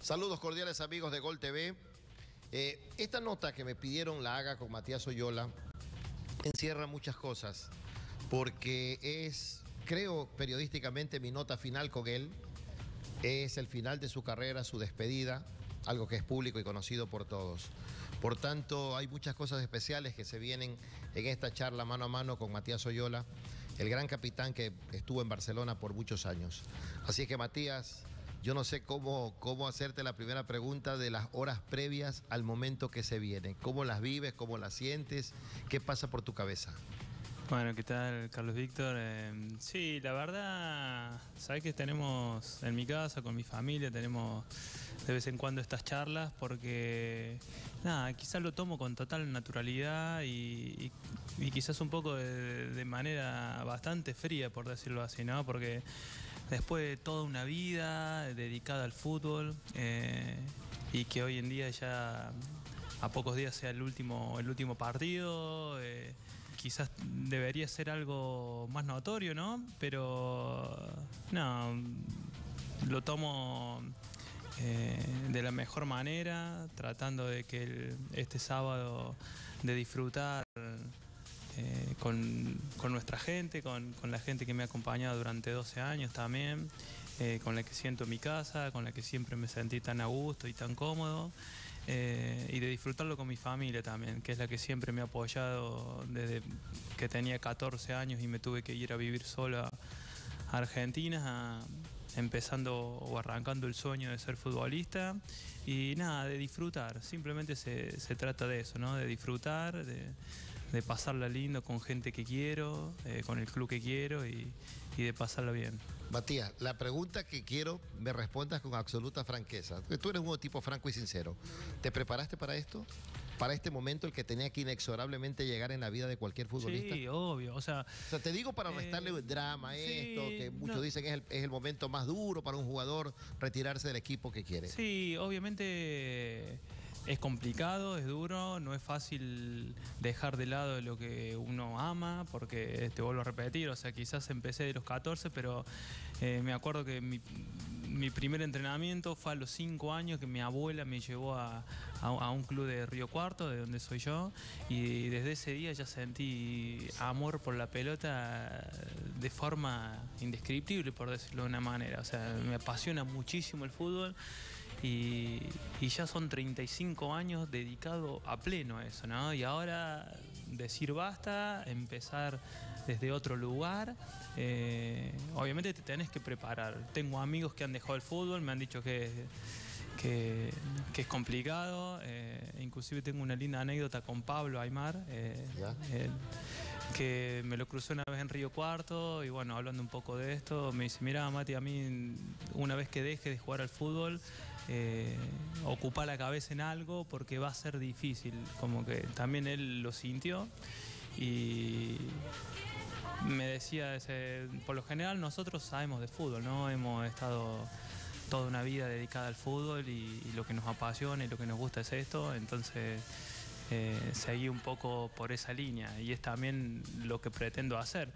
Saludos cordiales amigos de Gol TV. Eh, esta nota que me pidieron la haga con Matías Oyola encierra muchas cosas, porque es, creo periodísticamente, mi nota final con él. Es el final de su carrera, su despedida, algo que es público y conocido por todos. Por tanto, hay muchas cosas especiales que se vienen en esta charla mano a mano con Matías Oyola, el gran capitán que estuvo en Barcelona por muchos años. Así que Matías, yo no sé cómo, cómo hacerte la primera pregunta de las horas previas al momento que se viene. ¿Cómo las vives? ¿Cómo las sientes? ¿Qué pasa por tu cabeza? Bueno, ¿qué tal, Carlos Víctor? Eh, sí, la verdad, sabes que tenemos en mi casa, con mi familia, tenemos de vez en cuando estas charlas porque, nada, quizás lo tomo con total naturalidad y, quizás un poco de, manera bastante fría, por decirlo así, ¿no? Porque después de toda una vida dedicada al fútbol eh, y que hoy en día ya a pocos días sea el último, el último partido. Eh, quizás debería ser algo más notorio, ¿no? Pero no, lo tomo eh, de la mejor manera, tratando de que este sábado de disfrutar eh, con, nuestra gente, con, la gente que me ha acompañado durante 12 años también, eh, con la que siento mi casa, con la que siempre me sentí tan a gusto y tan cómodo. Eh, y de disfrutarlo con mi familia también, que es la que siempre me ha apoyado desde que tenía 14 años y me tuve que ir a vivir sola a Argentina, empezando o arrancando el sueño de ser futbolista. Y nada, de disfrutar, simplemente se, trata de eso, ¿no? de disfrutar, de, pasarla lindo con gente que quiero, eh, con el club que quiero y, y de pasarla bien. Matías, la pregunta que quiero me respondas con absoluta franqueza. Tú eres un tipo franco y sincero. ¿Te preparaste para esto? ¿Para este momento el que tenía que inexorablemente llegar en la vida de cualquier futbolista? Sí, obvio. O sea, o sea te digo para restarle eh, drama a esto, que muchos dicen es el, es el momento más duro para un jugador retirarse del equipo que quiere. Sí, obviamente es complicado, es duro, no es fácil dejar de lado lo que uno ama, porque te vuelvo a repetir, o sea, quizás empecé de los 14, pero eh, me acuerdo que mi, primer entrenamiento fue a los 5 años que mi abuela me llevó a, un club de Río Cuarto, de donde soy yo, y desde ese día ya sentí amor por la pelota de forma indescriptible, por decirlo de una manera. O sea, me apasiona muchísimo el fútbol y, ya son 35 años dedicado a pleno a eso, ¿no? Y ahora decir basta, empezar desde otro lugar, eh, obviamente te tenés que preparar. Tengo amigos que han dejado el fútbol, me han dicho que, que, es complicado, eh, inclusive tengo una linda anécdota con Pablo Aymar. Eh, que me lo cruzó una vez en Río Cuarto y bueno, hablando un poco de esto, me dice, mira Mati, a mí una vez que deje de jugar al fútbol, eh, ocupa la cabeza en algo porque va a ser difícil, como que también él lo sintió y me decía, ese, por lo general nosotros sabemos de fútbol, ¿no? Hemos estado toda una vida dedicada al fútbol y lo que nos apasiona y lo que nos gusta es esto, entonces eh, seguí un poco por esa línea y es también lo que pretendo hacer.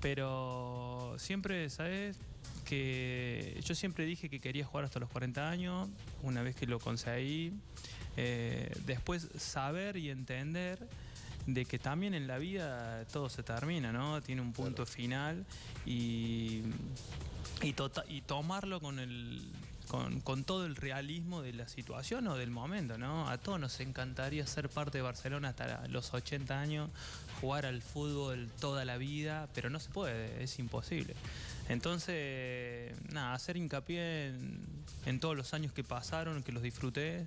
Pero siempre, ¿sabes? Que yo siempre dije que quería jugar hasta los 40 años, una vez que lo conseguí, eh, después saber y entender de que también en la vida todo se termina, ¿no? Tiene un punto final y, y, tota-, y tomarlo con el con, todo el realismo de la situación o del momento, ¿no? A todos nos encantaría ser parte de Barcelona hasta los 80 años, jugar al fútbol toda la vida, pero no se puede, es imposible. Entonces, nada, hacer hincapié en, en todos los años que pasaron, que los disfruté,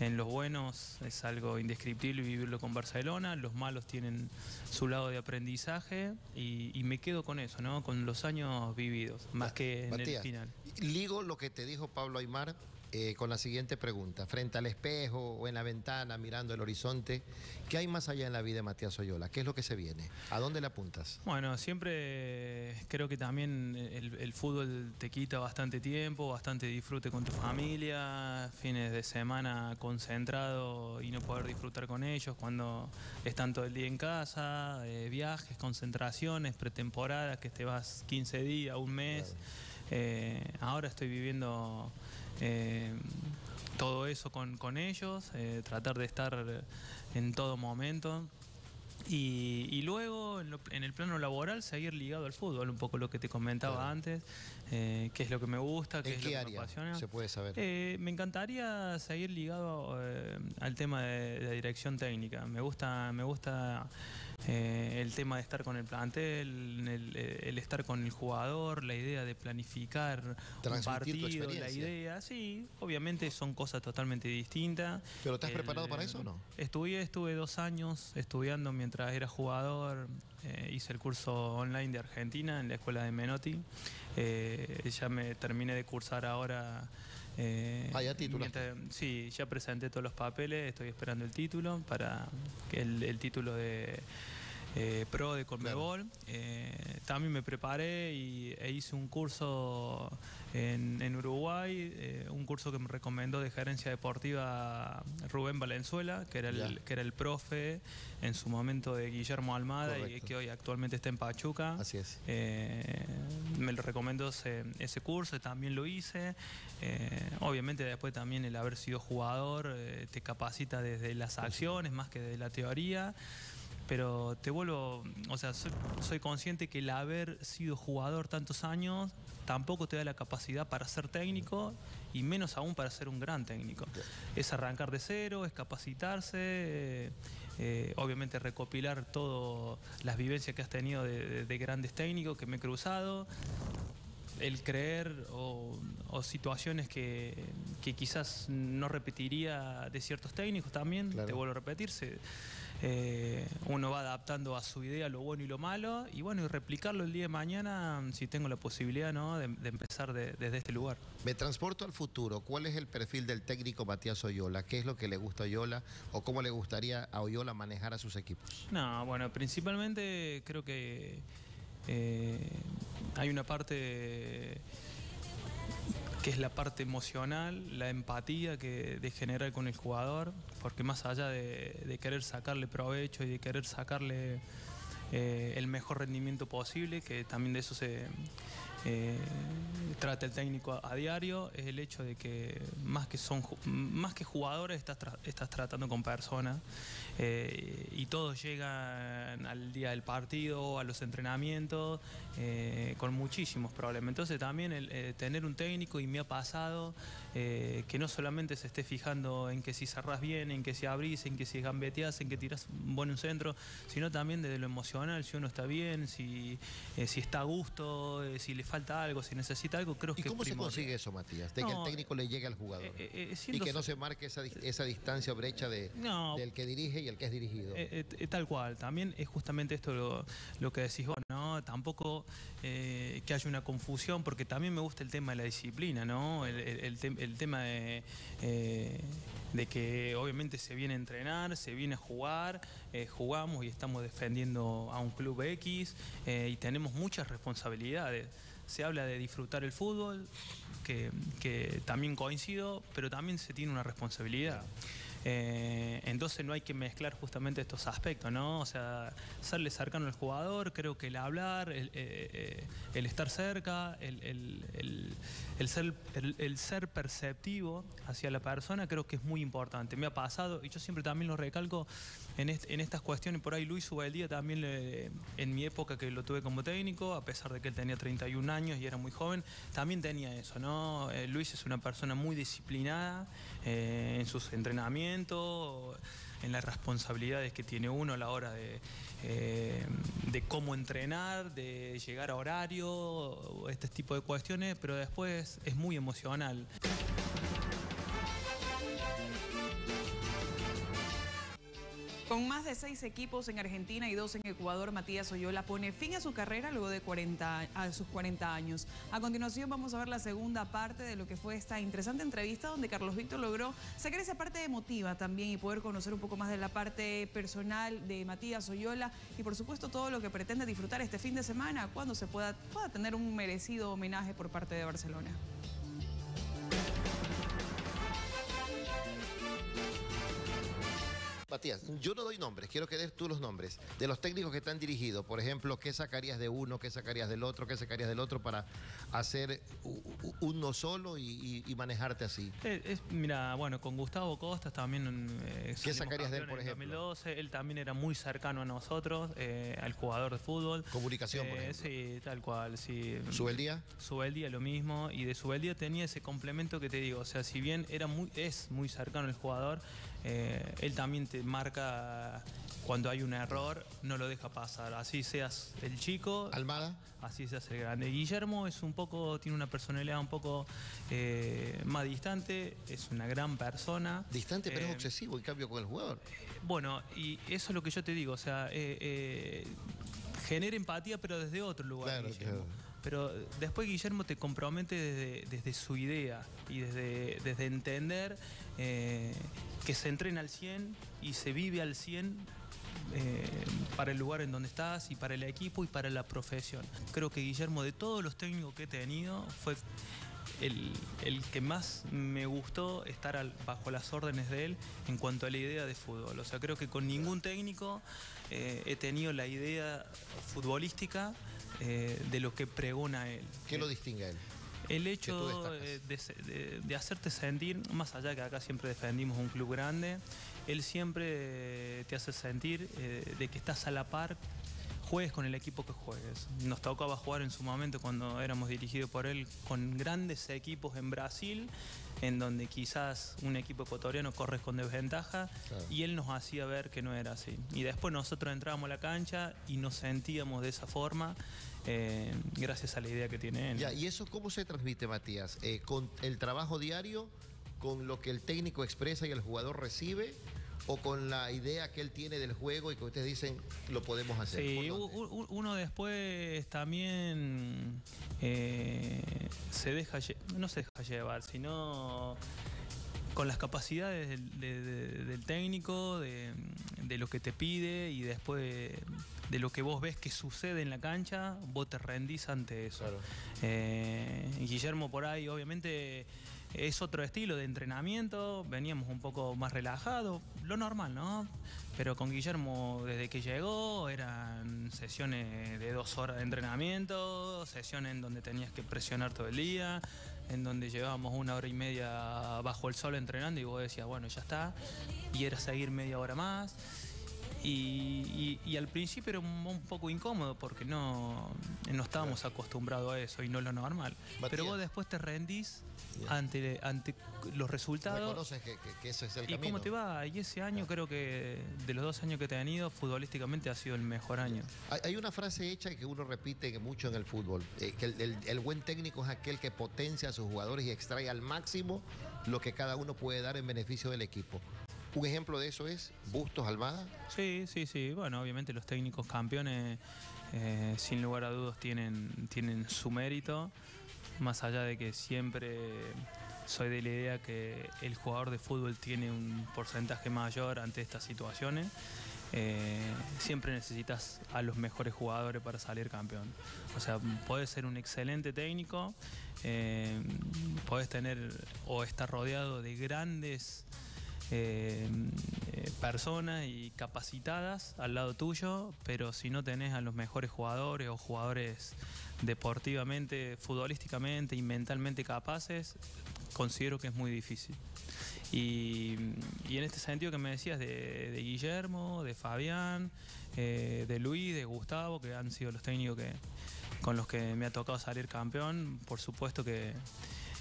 en los buenos es algo indescriptible vivirlo con Barcelona, los malos tienen su lado de aprendizaje y, me quedo con eso, ¿no? Con los años vividos, más que en el final. Ligo lo que te dijo Pablo Aymar eh, con la siguiente pregunta. Frente al espejo o en la ventana, mirando el horizonte, ¿qué hay más allá en la vida de Matías Oyola? ¿Qué es lo que se viene? ¿A dónde le apuntas? Bueno, siempre creo que también el, fútbol te quita bastante tiempo, bastante disfrute con tu familia, fines de semana concentrado y no poder disfrutar con ellos cuando están todo el día en casa, eh, viajes, concentraciones, pretemporadas, que te vas 15 días, un mes. Eh, ahora estoy viviendo todo eso con, con ellos, tratar de estar en todo momento. Y, luego, en, el plano laboral, seguir ligado al fútbol, un poco lo que te comentaba antes, eh, qué es lo que me gusta, qué es lo que me apasiona. se puede saber? Eh, me encantaría seguir ligado eh, al tema de, de, dirección técnica. Me gusta, me gusta eh, el tema de estar con el plantel, el, estar con el jugador, la idea de planificar un partido, la idea, sí, obviamente son cosas totalmente distintas. ¿Pero estás preparado para eso o no? Estuve, estuve dos años estudiando mientras era jugador, eh, hice el curso online de Argentina en la escuela de Menotti, eh, ya me terminé de cursar ahora... ah, ya título. Sí, ya presenté todos los papeles, estoy esperando el título para que el título de eh, pro de Conmebol. Eh, también me preparé y, e hice un curso en, Uruguay, eh, un curso que me recomendó de gerencia deportiva Rubén Valenzuela, que era el, que era el profe en su momento de Guillermo Almada y que hoy actualmente está en Pachuca. Así es. me lo recomendó ese, ese curso, también lo hice. obviamente después también el haber sido jugador te capacita desde las acciones más que desde la teoría pero te vuelvo, o sea, soy, consciente que el haber sido jugador tantos años tampoco te da la capacidad para ser técnico y menos aún para ser un gran técnico. Es arrancar de cero, es capacitarse, eh, eh, obviamente recopilar todas las vivencias que has tenido de, grandes técnicos que me he cruzado, el creer o, situaciones que, quizás no repetiría de ciertos técnicos también, te vuelvo a repetirse. Eh, uno va adaptando a su idea lo bueno y lo malo y bueno, y replicarlo el día de mañana si tengo la posibilidad ¿no? de, empezar desde este lugar. Me transporto al futuro. ¿Cuál es el perfil del técnico Matías Oyola? ¿Qué es lo que le gusta a Oyola o cómo le gustaría a Oyola manejar a sus equipos? No, bueno, principalmente creo que eh, hay una parte que es la parte emocional, la empatía que de generar con el jugador, porque más allá de, querer sacarle provecho y de querer sacarle eh, el mejor rendimiento posible, que también de eso se, eh, trata el técnico a, diario es el hecho de que más que son más que jugadores estás, estás tratando con personas eh, y todos llegan al día del partido a los entrenamientos eh, con muchísimos problemas. Entonces también el, tener un técnico y me ha pasado que no solamente se esté fijando en que si cerrás bien en que si abrís en que si gambeteás en que tirás un buen centro sino también desde lo emocional si uno está bien si, si está a gusto si le falta algo, si necesita algo, creo ¿Y que cómo se consigue eso, Matías? De que el técnico le llegue al jugador. Eh, eh, eh, y que no se marque esa, esa distancia o brecha de, del que dirige y el que es dirigido. tal cual. También es justamente esto lo, lo que decís vos, ¿no? Tampoco que haya una confusión, porque también me gusta el tema de la disciplina, ¿no? El, el tema de, de que obviamente se viene a entrenar, se viene a jugar, jugamos y estamos defendiendo a un club X y tenemos muchas responsabilidades se habla de disfrutar el fútbol, que, también coincido, pero también se tiene una responsabilidad. Eh, entonces no hay que mezclar justamente estos aspectos, ¿no? O sea, serle cercano al jugador, creo que el hablar, el, eh, eh, estar cerca, el, ser, el, ser perceptivo hacia la persona, creo que es muy importante. Me ha pasado, y yo siempre también lo recalco, en, estas cuestiones. Por ahí Luis día también en mi época que lo tuve como técnico, a pesar de que él tenía 31 años y era muy joven, también tenía eso, ¿no? Luis es una persona muy disciplinada en sus entrenamientos, en las responsabilidades que tiene uno a la hora de, eh, de cómo entrenar, de llegar a horario, este tipo de cuestiones, pero después es muy emocional. Con más de seis equipos en Argentina y dos en Ecuador, Matías Oyola pone fin a su carrera luego de 40, a sus 40 años. A continuación vamos a ver la segunda parte de lo que fue esta interesante entrevista donde Carlos Víctor logró sacar esa parte emotiva también y poder conocer un poco más de la parte personal de Matías Oyola y por supuesto todo lo que pretende disfrutar este fin de semana cuando se pueda, pueda tener un merecido homenaje por parte de Barcelona. Matías, yo no doy nombres, quiero que des tú los nombres de los técnicos que están dirigidos. Por ejemplo, ¿qué sacarías de uno, qué sacarías del otro, qué sacarías del otro para hacer uno solo y, manejarte así? Eh, mira, bueno, con Gustavo Costas también. Eh, ¿Qué sacarías de él, por ejemplo? En 2012, él también era muy cercano a nosotros, eh, al jugador de fútbol. Comunicación, por ejemplo. Sí, tal cual, sí. ¿Subeldía? Subeldía lo mismo, y de Subeldía tenía ese complemento que te digo, o sea, si bien era muy, es muy cercano el jugador, él también te marca cuando hay un error, no lo deja pasar. Así seas el chico. Almada. Así seas el grande. Guillermo es un poco, tiene una personalidad un poco eh, más distante, es una gran persona. Distante, pero es eh, obsesivo, en cambio con el jugador. Bueno, y eso es lo que yo te digo, o sea, eh, genera empatía, pero desde otro lugar. Claro, Pero después Guillermo te compromete desde, su idea y desde, desde entender que se entrena al 100 y se vive al 100 eh, para el lugar en donde estás y para el equipo y para la profesión. Creo que Guillermo, de todos los técnicos que he tenido, fue el, que más me gustó estar bajo las órdenes de él en cuanto a la idea de fútbol. O sea, creo que con ningún técnico eh, he tenido la idea futbolística eh, de lo que pregona él. ¿Qué lo distingue a él? El hecho de, de, hacerte sentir, más allá que acá siempre defendimos un club grande, él siempre te hace sentir eh, de que estás a la par, juegues con el equipo que juegues. Nos tocaba jugar en su momento cuando éramos dirigidos por él con grandes equipos en Brasil, en donde quizás un equipo ecuatoriano corre con desventaja y él nos hacía ver que no era así. Y después nosotros entrábamos a la cancha y nos sentíamos de esa forma. Eh, gracias a la idea que tiene él. Ya, ¿Y eso cómo se transmite, Matías? Eh, ¿Con el trabajo diario, con lo que el técnico expresa y el jugador recibe? O con la idea que él tiene del juego y que ustedes dicen lo podemos hacer? Sí, uno después también eh, se deja, no se deja llevar, sino con las capacidades del, técnico, de, lo que te pide y después de, lo que vos ves que sucede en la cancha, vos te rendís ante eso. Eh, Guillermo por ahí, obviamente es otro estilo de entrenamiento, veníamos un poco más relajados, lo normal, ¿no? Pero con Guillermo, desde que llegó, eran sesiones de dos horas de entrenamiento, sesiones en donde tenías que presionar todo el día, en donde llevábamos una hora y media bajo el sol entrenando y vos decías, bueno, ya está, y era seguir media hora más. Y, al principio era un, poco incómodo porque no, no estábamos acostumbrados a eso y no lo normal. Pero vos después te rendís ante, ante los resultados. Reconoces que, que, ese es el ¿Y cómo te va? Y ese año creo que de los dos años que he tenido, futbolísticamente ha sido el mejor año. Hay una frase hecha que uno repite mucho en el fútbol, eh, que el, buen técnico es aquel que potencia a sus jugadores y extrae al máximo lo que cada uno puede dar en beneficio del equipo. Un ejemplo de eso es Bustos Almada. Sí, sí, sí. Bueno, obviamente los técnicos campeones, eh, sin lugar a dudas, tienen, tienen su mérito más allá de que siempre soy de la idea que el jugador de fútbol tiene un porcentaje mayor ante estas situaciones. Eh, siempre necesitas a los mejores jugadores para salir campeón. O sea, puedes ser un excelente técnico, eh, puedes tener o estar rodeado de grandes eh, personas y capacitadas al lado tuyo, pero si no tenés a los mejores jugadores o jugadores deportivamente, futbolísticamente y mentalmente capaces, considero que es muy difícil. Y, en este sentido que me decías de, Guillermo, de Fabián, eh, de Luis, de Gustavo, que han sido los técnicos que, con los que me ha tocado salir campeón, por supuesto que,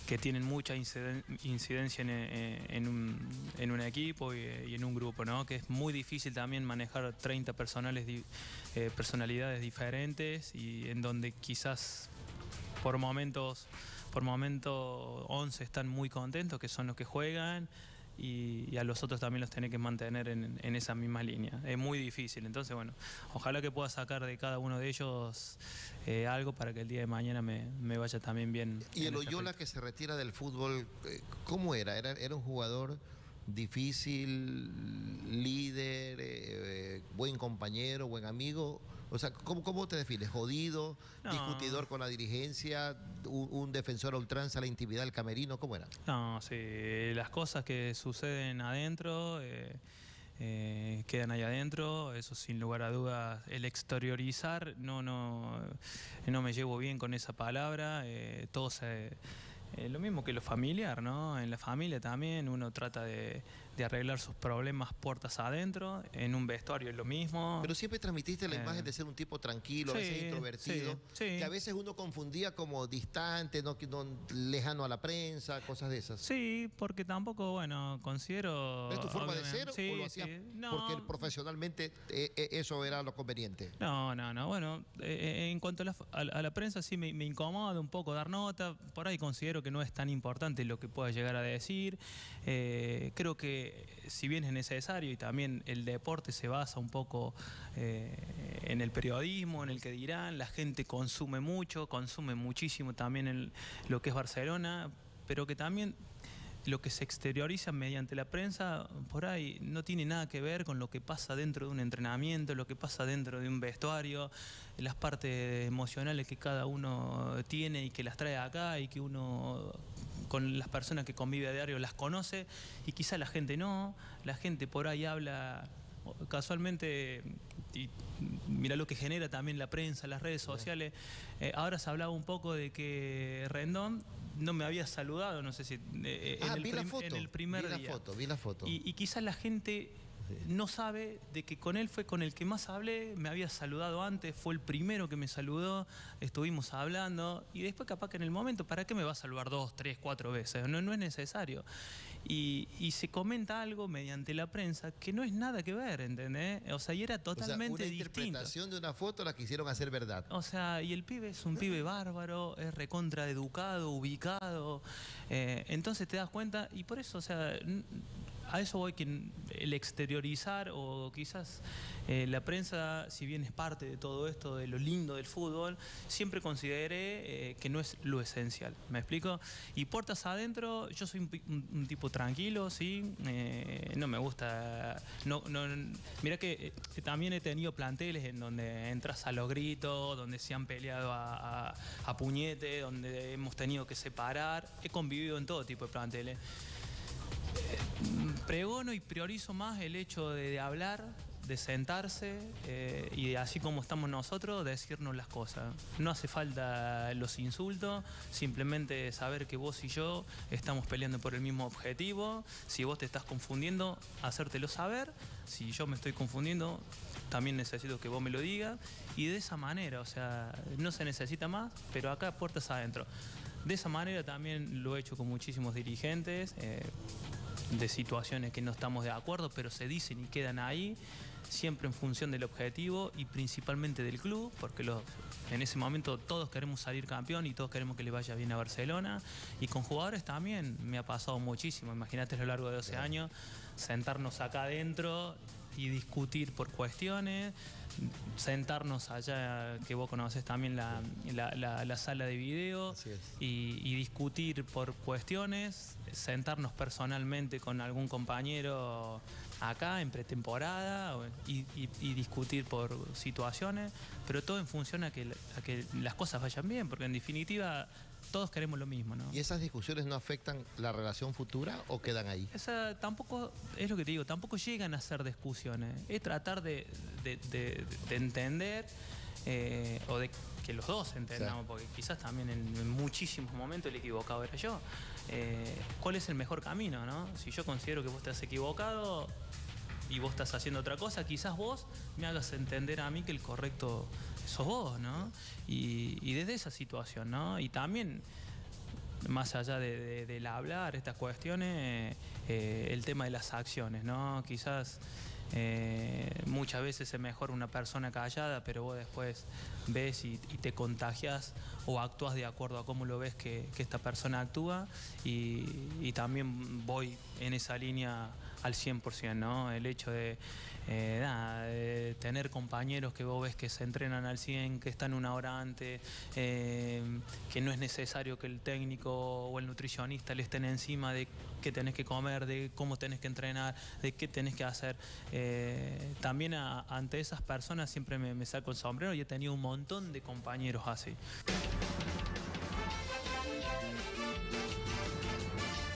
que tienen mucha incidencia en, un, equipo y, en un grupo, ¿no? que es muy difícil también manejar 30 personales, eh, personalidades diferentes y en donde quizás por momentos, por momentos 11 están muy contentos, que son los que juegan, y, a los otros también los tenés que mantener en, esa misma línea. Es muy difícil, entonces bueno, ojalá que pueda sacar de cada uno de ellos eh, algo para que el día de mañana me, vaya también bien. ¿Y el Oyola que se retira del fútbol, eh, cómo era? ¿Era, era un jugador difícil, líder, eh, buen compañero, buen amigo? O sea, ¿cómo, cómo te defines? ¿Jodido? ¿Discutidor con la dirigencia? Un, defensor a ultranza la intimidad del camerino? ¿Cómo era? No, sí, las cosas que suceden adentro... Eh, eh, quedan ahí adentro, eso sin lugar a dudas, el exteriorizar, no, no, no me llevo bien con esa palabra, eh, todo se eh, lo mismo que lo familiar, ¿no? En la familia también uno trata de, arreglar sus problemas puertas adentro, en un vestuario es lo mismo. Pero siempre transmitiste la imagen de ser un tipo tranquilo, a veces introvertido, que a veces uno confundía como distante, no, lejano a la prensa, cosas de esas. Sí, porque tampoco, bueno, considero... ¿Es tu forma de ser o lo hacías porque profesionalmente eh, eh, eso era lo conveniente? No, no, no, bueno, en cuanto a la, prensa sí me, me incomoda un poco dar nota, por ahí considero que no es tan importante lo que pueda llegar a decir. Eh, creo que si bien es necesario y también el deporte se basa un poco eh, en el periodismo, en el que dirán, la gente consume mucho, consume muchísimo también en lo que es Barcelona, pero que también lo que se exterioriza mediante la prensa por ahí no tiene nada que ver con lo que pasa dentro de un entrenamiento, lo que pasa dentro de un vestuario, las partes emocionales que cada uno tiene y que las trae acá y que uno con las personas que convive a diario las conoce y quizá la gente no, la gente por ahí habla casualmente, y mira lo que genera también la prensa, las redes sociales, eh, ahora se hablaba un poco de que Rendón no me había saludado, no sé si eh, ah, en, el foto, en, el primer vi la Foto, vi la foto. Y, y quizás la gente no sabe de que con él fue con el que más hablé, me había saludado antes, fue el primero que me saludó, estuvimos hablando y después capaz que en el momento, ¿para qué me va a saludar dos, tres, cuatro veces? No, no es necesario. Y, se comenta algo mediante la prensa que no es nada que ver, ¿entendés? O sea, y era totalmente o sea, una interpretación de una foto la quisieron hacer verdad. O sea, y el pibe es un pibe bárbaro, es recontra educado, ubicado, eh, entonces te das cuenta y por eso, o sea a eso voy que el exteriorizar o quizás eh, la prensa, si bien es parte de todo esto, de lo lindo del fútbol, siempre considere eh, que no es lo esencial. ¿Me explico? Y puertas adentro, yo soy un, tipo tranquilo, ¿sí? Eh, no me gusta... No, no, mira que también he tenido planteles en donde entras a los gritos, donde se han peleado a, a puñete, donde hemos tenido que separar. He convivido en todo tipo de planteles pregono y priorizo más el hecho de, hablar, de sentarse eh, y así como estamos nosotros, decirnos las cosas. No hace falta los insultos, simplemente saber que vos y yo estamos peleando por el mismo objetivo. Si vos te estás confundiendo, hacértelo saber. Si yo me estoy confundiendo, también necesito que vos me lo digas. Y de esa manera, o sea, no se necesita más, pero acá puertas adentro. De esa manera también lo he hecho con muchísimos dirigentes. Eh, de situaciones que no estamos de acuerdo, pero se dicen y quedan ahí, siempre en función del objetivo y principalmente del club, porque los, en ese momento todos queremos salir campeón y todos queremos que le vaya bien a Barcelona. Y con jugadores también me ha pasado muchísimo, imagínate a lo largo de 12 años, sentarnos acá adentro y discutir por cuestiones, sentarnos allá, que vos conoces también la, sala de video, y, discutir por cuestiones, sentarnos personalmente con algún compañero acá en pretemporada y, discutir por situaciones, pero todo en función a que, a que las cosas vayan bien, porque en definitiva todos queremos lo mismo, ¿no? ¿Y esas discusiones no afectan la relación futura o quedan ahí? Esa tampoco, es lo que te digo, tampoco llegan a ser discusiones. Es tratar de, entender eh, o de que los dos entendamos, porque quizás también en, muchísimos momentos el equivocado era yo. Eh, ¿Cuál es el mejor camino, no? Si yo considero que vos estás equivocado, y vos estás haciendo otra cosa, quizás vos me hagas entender a mí que el correcto sos vos, ¿no? Y, desde esa situación, ¿no? Y también, más allá de, del hablar, estas cuestiones, eh, el tema de las acciones, ¿no? Quizás eh, muchas veces es mejor una persona callada, pero vos después ves y, te contagias o actúas de acuerdo a cómo lo ves que, esta persona actúa y, también voy en esa línea al 100%, ¿no? El hecho de, eh, tener compañeros que vos ves que se entrenan al 100, que están una hora antes, eh, que no es necesario que el técnico o el nutricionista le estén encima de qué tenés que comer, de cómo tenés que entrenar, de qué tenés que hacer. Eh, también ante esas personas siempre me, me saco el sombrero y he tenido un montón de compañeros así.